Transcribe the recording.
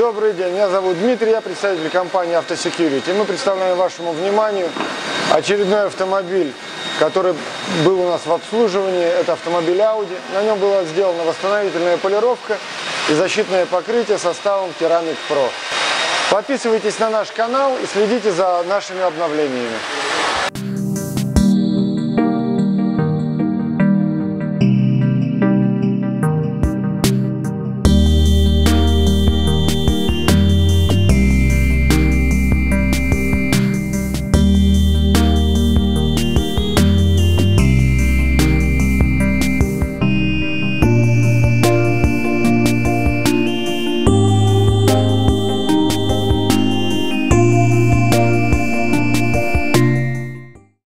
Добрый день, меня зовут Дмитрий, я представитель компании Автосекьюрити. Мы представляем вашему вниманию очередной автомобиль, который был у нас в обслуживании. Это автомобиль Audi. На нем была сделана восстановительная полировка и защитное покрытие составом Керамик Pro. Подписывайтесь на наш канал и следите за нашими обновлениями.